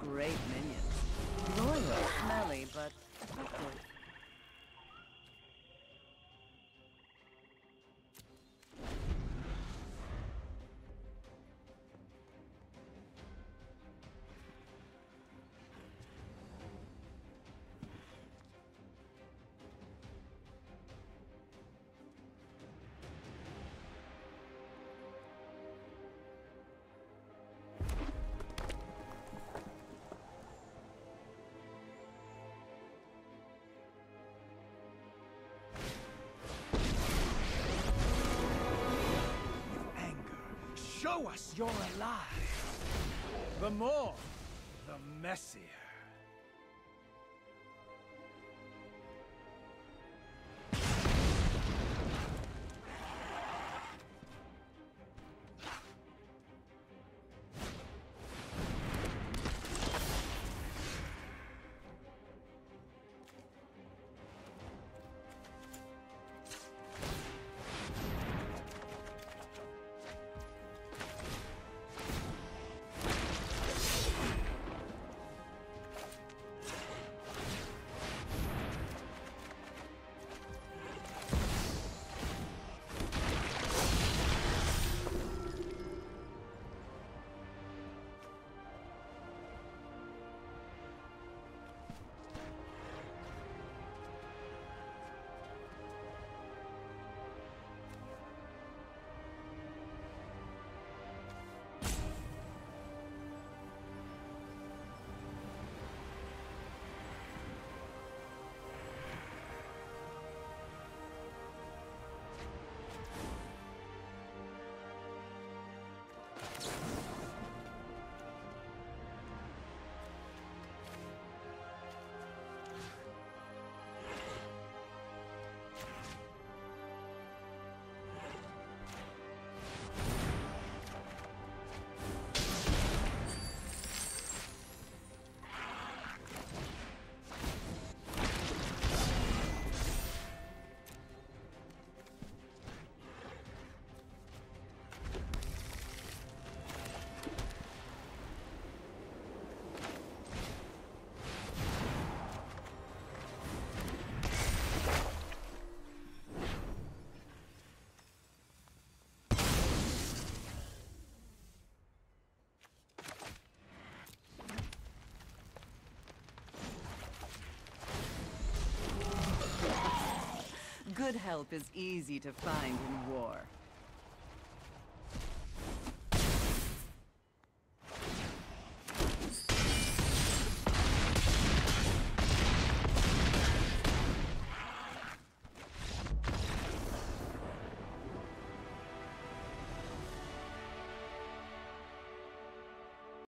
great minions. Show us you're alive. The more, the messier. Good help is easy to find in war.